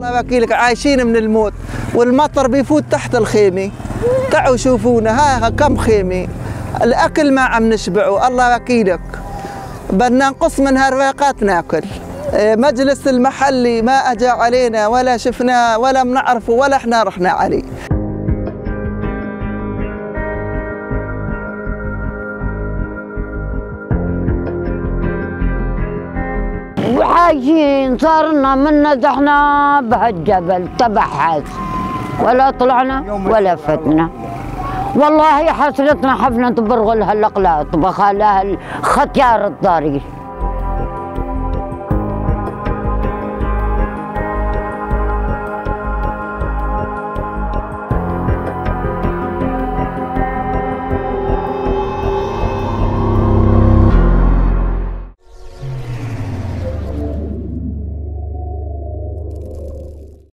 الله وكيلك عايشين من الموت. والمطر بيفوت تحت الخيمة. تعوا شوفونا ها كم خيمة. الأكل ما عم نشبعه الله وكيلك بدنا نقص من هالرواقات ناكل. إيه، مجلس المحلي ما أجى علينا ولا شفنا ولا بنعرفه ولا إحنا رحنا عليه. وعايشين صرنا من نزحنا بهالجبل تبعات ولا طلعنا ولا فتنا. والله حسرتنا حفنة برغل هالأقلاط بخالها الختيار الطريق.